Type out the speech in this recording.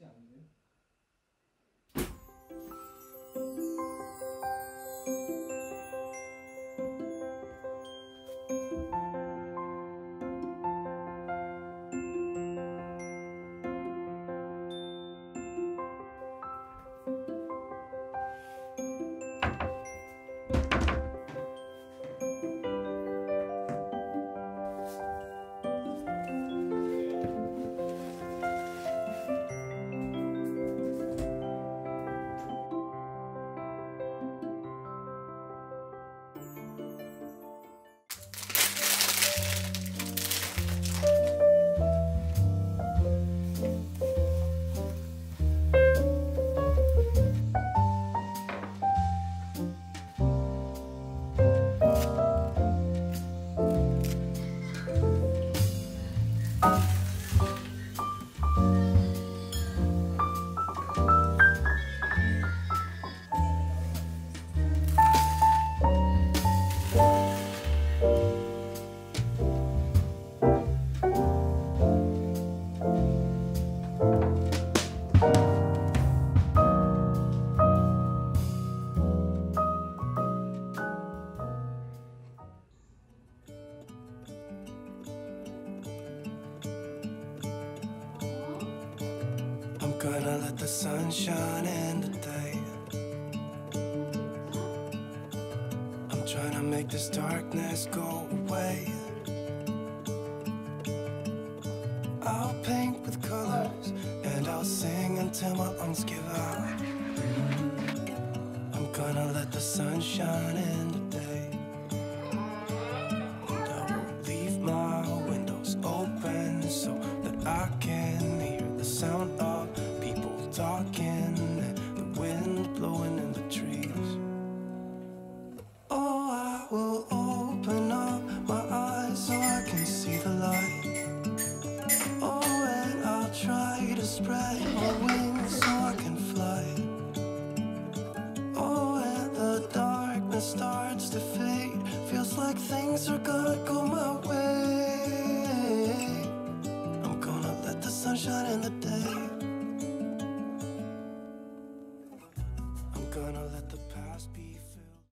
쉽지 않은데요? Gonna let the sun shine in the day. I'm trying to make this darkness go away. I'll paint with colors and I'll sing until my lungs give out. I'm gonna let the sun shine in talking the wind blowing in the trees. Oh, I will open up my eyes so I can see the light. Oh, and I'll try to spread my wings so I can fly. Oh, and the darkness starts to fade. Feels like things are gonna go my way. I'm gonna let the sun shine in the day.